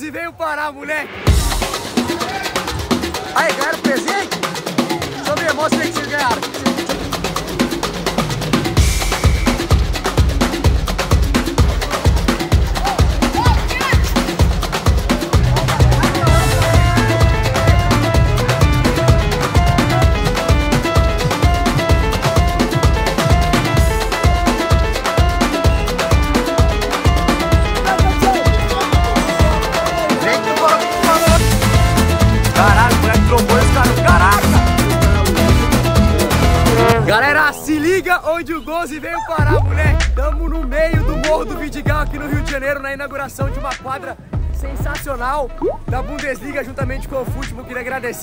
Goze veio parar, moleque. Aí, ganharam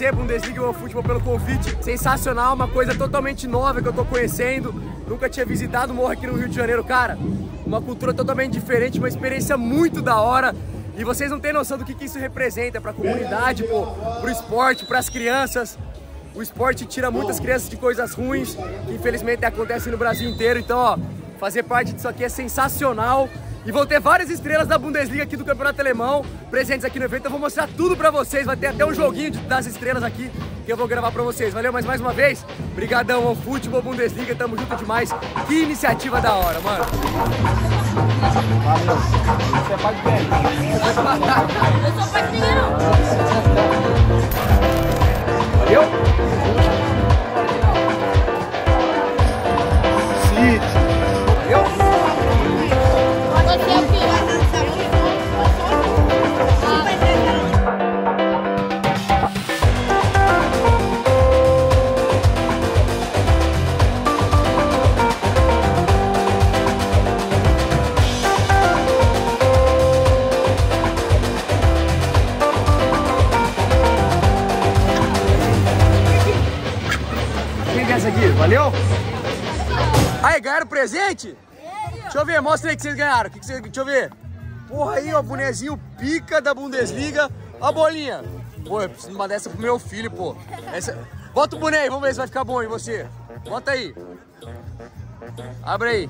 A Bundesliga e o Futebol pelo convite. Sensacional, uma coisa totalmente nova que eu tô conhecendo. Nunca tinha visitado o morro aqui no Rio de Janeiro, cara. Uma cultura totalmente diferente, uma experiência muito da hora. E vocês não têm noção do que, que isso representa pra comunidade, pô, pro esporte, pras crianças. O esporte tira muitas crianças de coisas ruins, que infelizmente acontecem no Brasil inteiro. Então, ó, fazer parte disso aqui é sensacional. E vão ter várias estrelas da Bundesliga aqui do Campeonato Alemão presentes aqui no evento. Eu vou mostrar tudo pra vocês. Vai ter até um joguinho de- das estrelas aqui que eu vou gravar pra vocês. Valeu, mas mais uma vez, brigadão ao Futebol Bundesliga. Tamo junto demais. Que iniciativa da hora, mano. Eu sou parceiro. Valeu? Valeu? Essa aqui? Valeu? Aí, ganharam presente? Deixa eu ver, mostra aí que vocês ganharam. Que que vocês- Deixa eu ver. Porra aí, ó, bonezinho pica da Bundesliga. Ó a bolinha. Pô, eu preciso de uma dessa pro meu filho, pô. Essa... Bota o boné aí, vamos ver se vai ficar bom em você. Bota aí. Abre aí.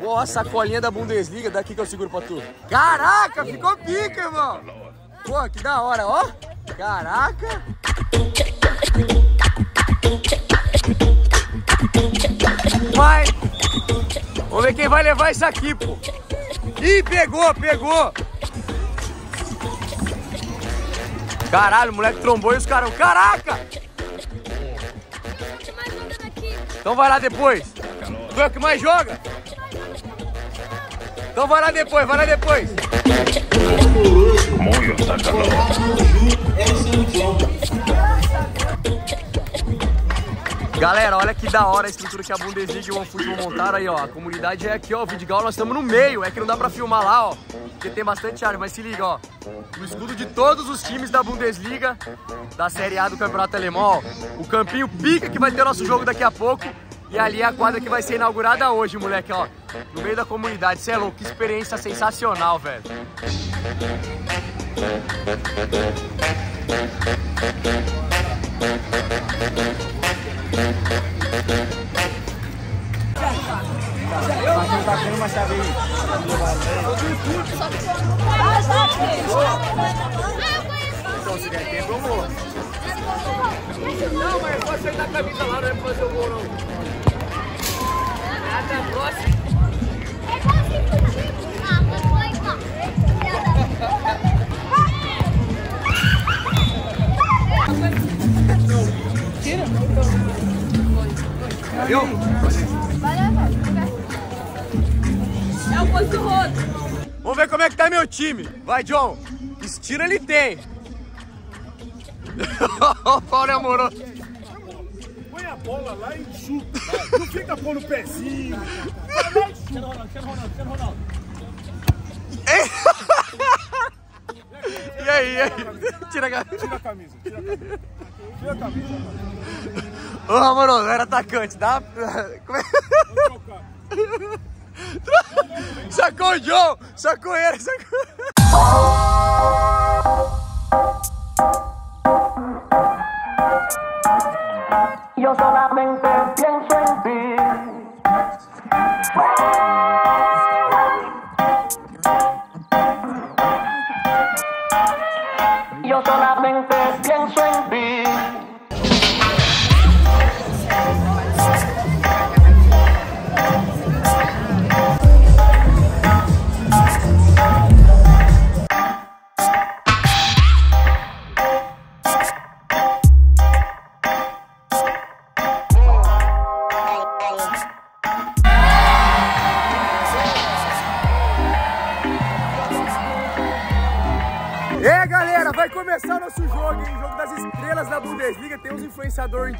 Pô, a sacolinha da Bundesliga, daqui que eu seguro pra tu. Caraca, ficou pica, irmão. Pô, que da hora, ó. Caraca. Vai! Vamos ver quem vai levar isso aqui, pô. Ih, pegou, pegou! Caralho, moleque trombou e os caras. Caraca! Então vai lá depois. Tu é o que mais joga? Então vai lá depois, vai lá depois. Galera, olha que da hora a estrutura que a Bundesliga e o OneFootball montaram aí, ó. A comunidade é aqui, ó. O Vidigal, nós estamos no meio. É que não dá pra filmar lá, ó. Porque tem bastante área, mas se liga, ó. O escudo de todos os times da Bundesliga, da Série A do Campeonato Alemão, ó. O campinho pica que vai ter nosso jogo daqui a pouco. E ali é a quadra que vai ser inaugurada hoje, moleque, ó. No meio da comunidade. Cê é louco, que experiência sensacional, velho. Não, mas pode sair da camisa lá, não é fazer o gol, não. Nada Vamos é que tá meu time. Vai, John. Estira ele tem. o Paulo é amoroso. Põe a bola lá e chuta. Não fica pondo o pezinho. Vai lá e chuta. E aí, e aí? Tira a camisa. Tira a camisa. Tira a camisa. Tira a camisa. Ô, amoroso, era atacante, dá? Como é? Vou trocar. sacó yo, sacó él, sacó. Yo solamente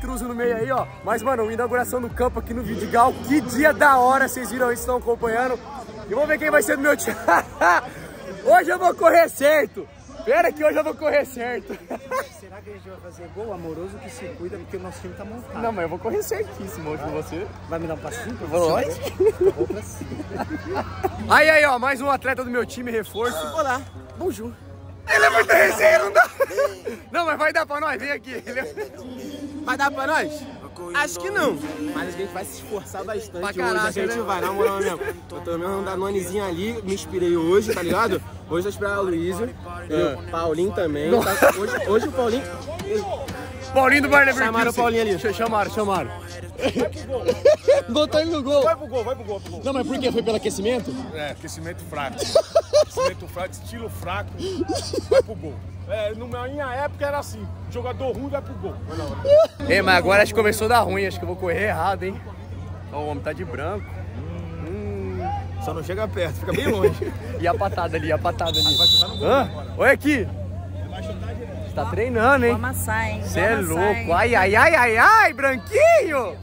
intruso no meio aí, ó. Mas, mano, inauguração do campo aqui no Vidigal. Que dia da hora, vocês viram isso, estão acompanhando. E vamos ver quem vai ser do meu time. hoje eu vou correr certo. Pera que hoje eu vou correr certo. Será que a gente vai fazer gol amoroso que se cuida porque o nosso time tá montado? Não, mas eu vou correr certíssimo hoje com você. Vai me dar um passinho? pra você? Eu vou pra cima. Aí, aí, ó, mais um atleta do meu time, reforço. Olá, bonjour. Ele é muito resenha, não dá. Não, mas vai dar pra nós, vem aqui. Ele é- Vai dar pra nós? Acho que não. Mas a gente vai se esforçar bastante Pra hoje. caraca, A gente né? vai, na moral mesmo. Eu tô mesmo um Danonezinho ali, me inspirei hoje, tá ligado? Hoje eu esperava o Luísio, entendeu? Paulinho também. tá? Hoje, hoje o Paulinho. Paulinho do Bar Leverkusen. Chamaram o Paulinho ali. Ch- Chamaram, chamaram. Botou ele no gol. Vai pro gol, vai pro gol, pro gol. Não, mas por quê? Foi pelo aquecimento? É, aquecimento fraco. aquecimento fraco, estilo fraco, vai pro gol. É, na minha época era assim, jogador ruim vai pro gol. Mas não, Ei, mas agora acho que começou a dar ruim. Acho que eu vou correr errado, hein? Ó, o homem tá de branco. Só não chega perto, fica bem longe. E a patada ali, a patada ali. Hã? Olha aqui. Você tá treinando, hein? amassar, hein? Você é louco. Ai, ai, ai, ai, ai, branquinho.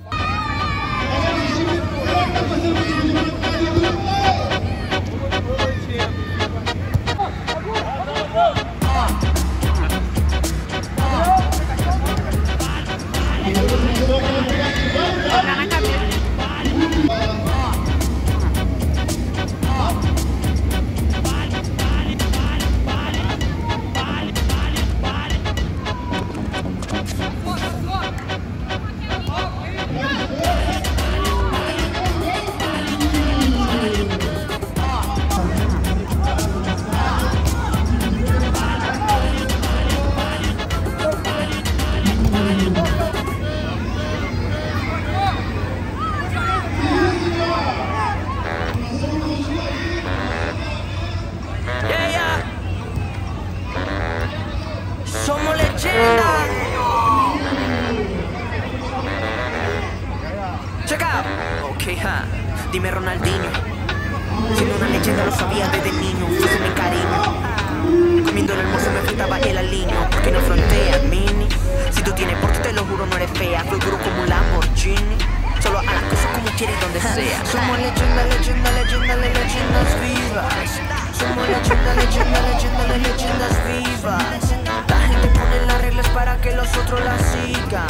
Leyenda, leyenda, leyenda, leyendas vivas. Somos leyenda, leyenda, leyenda, leyendas vivas. La gente pone las reglas para que los otros las sigan.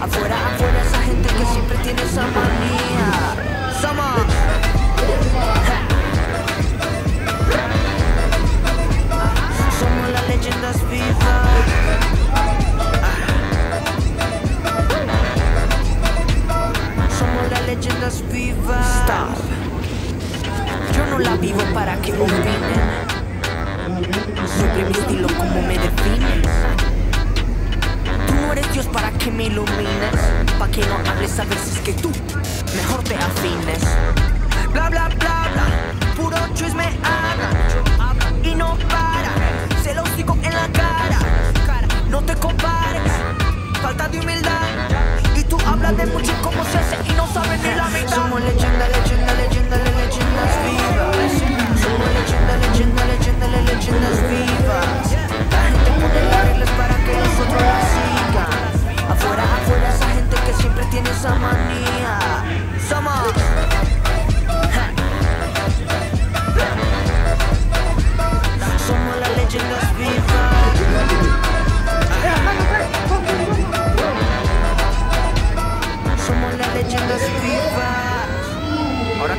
Afuera, afuera, esa gente que siempre tiene esa manía. Somos. Somos las leyendas vivas. Las leyendas vivas. Stop. Yo no la vivo para que opinen. Siempre mi estilo como me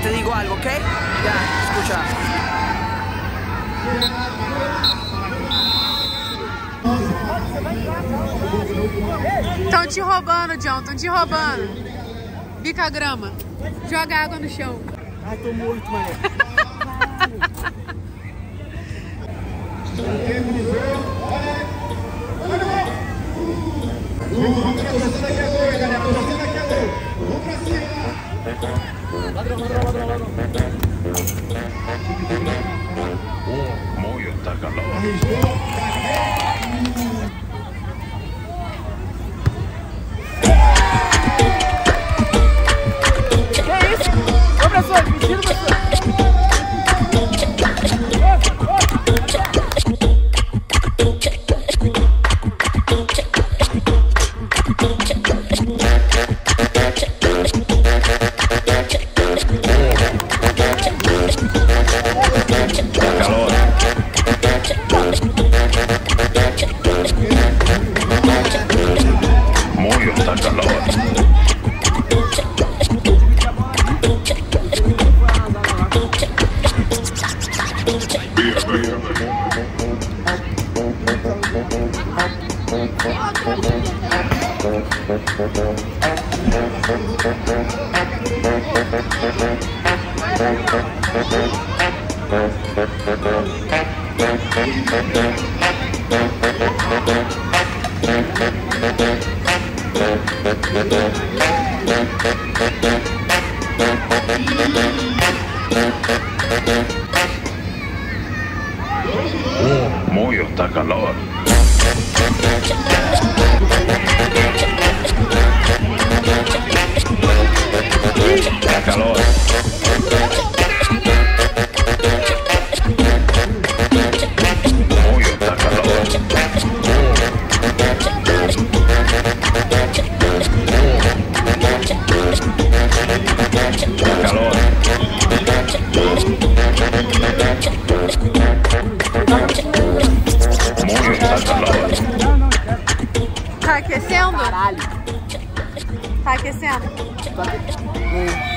te digo algo, ¿ok? Ya, escucha. Estão te roubando, John, estão te roubando. Bica a grama. Joga água no chão. Ai, tô morto, mano. Vamos. Vamos pra cima. Ladrão, ladrão, Que ladrão. Oh, muy calor. Tira, professor! Oh, Muita calor. Calor. Tá aquecendo? Caralho. Tá aquecendo? You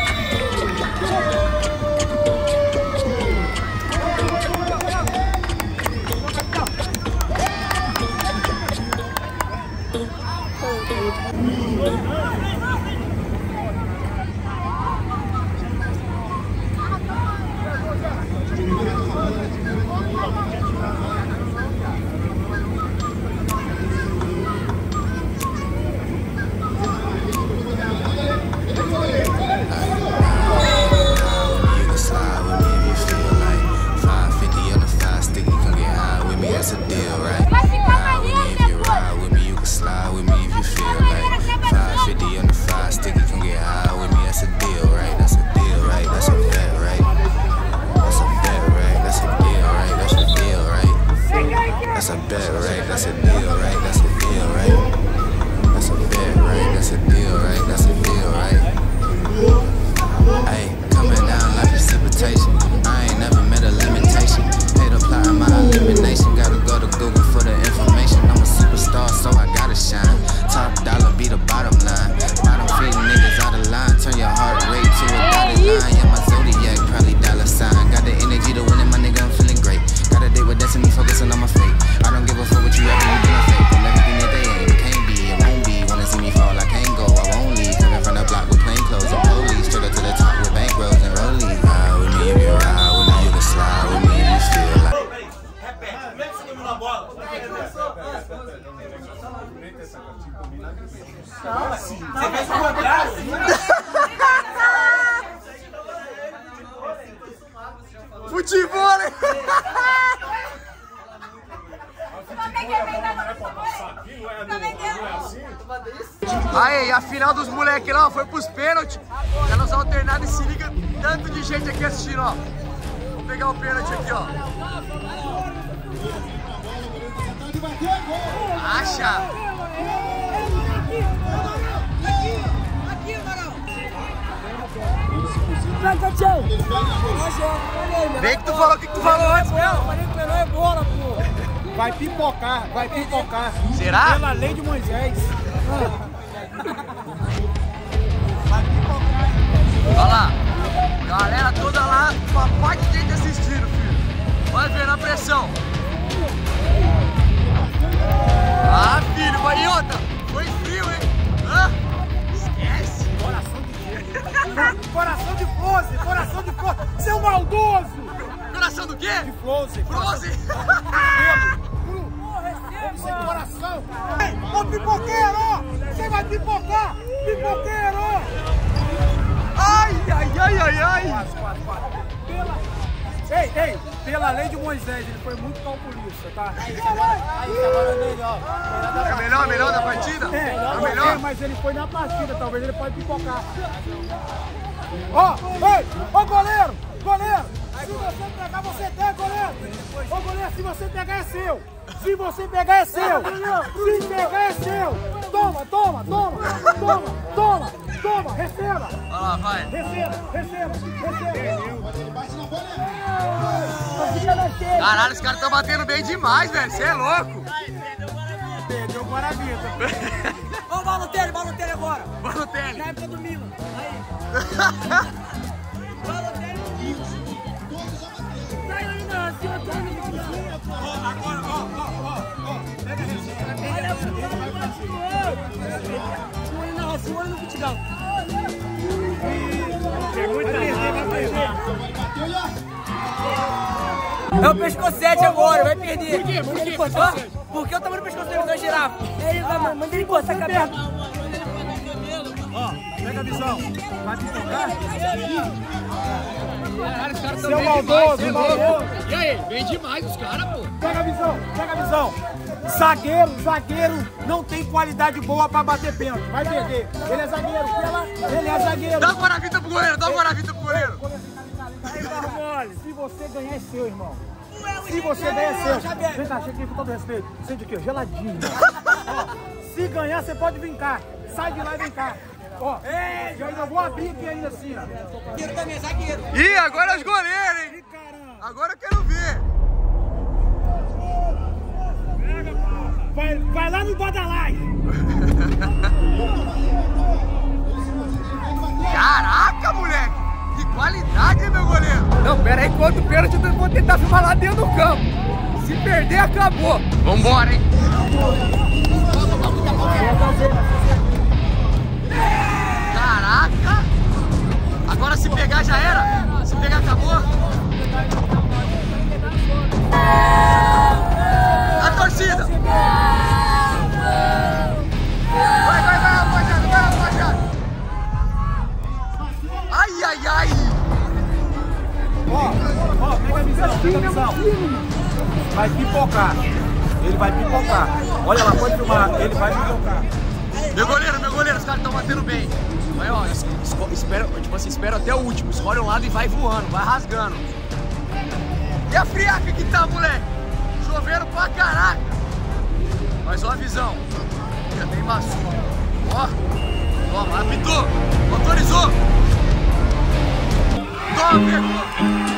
right? That's a deal, right? That's a deal, right? That's a bet, right? That's a deal, right? That's a deal, right? Ayy, coming down like precipitation. I ain't never met a limitation. Hate applying my elimination. Gotta go to Google for the information. I'm a superstar, so I gotta shine. Top dollar be the bottom line. Bottom feeding niggas out of line. Turn your heart rate to a dotted line. Yeah, my Acha! Bem que tu falou o que tu falou antes, meu. Vai pipocar, vai pipocar. Será? Pela lei de Moisés. Olha lá. Galera toda lá, parte de gente assistindo, filho. Vai ver na pressão. Ah, filho, vai outra. Foi frio, hein? Hã? Esquece. Coração de Flose, coração de Flose. Seu maldoso! Coração do quê? De Flose. Frozen. Sem coração. Ei, ô pipoqueiro! Você vai pipocar! Pipoqueiro! Ai, ai, ai, ai, ai. Ei, ei, pela lei de Moisés, ele foi muito calculista, tá? É o melhor, melhor da partida? É, É o é, melhor? mas ele foi na partida, talvez ele pode pipocar. Ó, ei, ô goleiro, goleiro, se você pegar, você tem, goleiro. Ô goleiro, se você pegar, é seu. Se você pegar, é seu. Se pegar, é seu. Toma, toma, toma, toma, toma, toma, receba. Olha lá, vai. Receba, receba, receba. Caralho, os caras estão batendo bem demais, velho. Você é louco. Perdeu o Guaravita. Ô, Balotelli, Balotelli agora. Balotelli. Na época do Milan. Aí. agora, ó, ó, ó, Pega a. Olha pro na roça, segura no futebol. Pergunta é o pescoçete agora, vai perder. Por quê? Por quê? Ah, porque eu tava no pescoço dele, não é girafa. É, ele vai, mano, manda ele tá cortar a cabeça. Ó, pega a visão. Vai me tocar? Caralho, os caras Seu tão bem maldoso, demais, é. E aí, vem demais os caras, pô. Pega a visão, pega a visão. Zagueiro, zagueiro não tem qualidade boa pra bater pênalti. Vai perder. Ele é zagueiro, ela, ele é zagueiro. Dá uma guaravita pro goleiro, dá uma guaravita pro goleiro. Se você ganhar é seu, irmão. Se você ganhar é seu. Vem cá, chega aqui com todo respeito. Sente aqui, ó, geladinho. Ó, se ganhar, você pode vir cá. Sai de lá e vem cá. Ó, eu ainda vou abrir aqui ainda assim, ó. Ih, agora os goleiros, hein? Agora eu quero ver. Vai, vai lá no Badalai. Caraca, moleque! Que qualidade, hein, meu goleiro? Não, pera aí, quanto pênalti eu vou tentar filmar lá dentro do campo. Se perder, acabou. Vambora, hein? Agora se pegar já era? Se pegar, acabou? A torcida! Vai, vai, vai, rapaziada, vai, rapaziada! Ai, ai, ai! Ó, ó, pega a visão, pega a visão. Vai pipocar. Ele vai pipocar. Olha lá, pode filmar. Ele vai pipocar. Meu goleiro, meu goleiro, os caras estão batendo bem. Vai, ó, es- espera, tipo assim, espera até o último. Escolhe um lado e vai voando, vai rasgando. E a friaca que tá, moleque? Chovendo pra caraca. Mas ó a visão. Já tem maço. Ó. Toma, apitou. Autorizou. Toma, pegou.